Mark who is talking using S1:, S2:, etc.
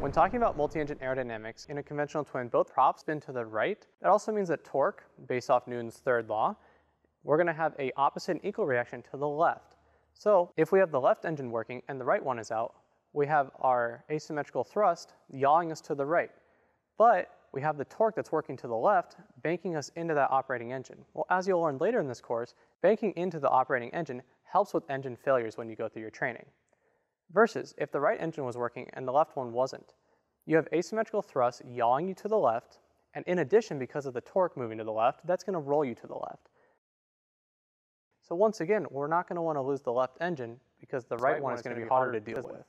S1: When talking about multi-engine aerodynamics, in a conventional twin, both props spin to the right. That also means that torque, based off Newton's third law, we're going to have a opposite and equal reaction to the left. So if we have the left engine working and the right one is out, we have our asymmetrical thrust yawing us to the right. But we have the torque that's working to the left, banking us into that operating engine. Well, as you'll learn later in this course, banking into the operating engine helps with engine failures when you go through your training. Versus if the right engine was working and the left one wasn't. You have asymmetrical thrust yawing you to the left, and in addition, because of the torque moving to the left, that's going to roll you to the left. So once again, we're not going to want to lose the left engine because the right, right one is going to be harder to deal with. with.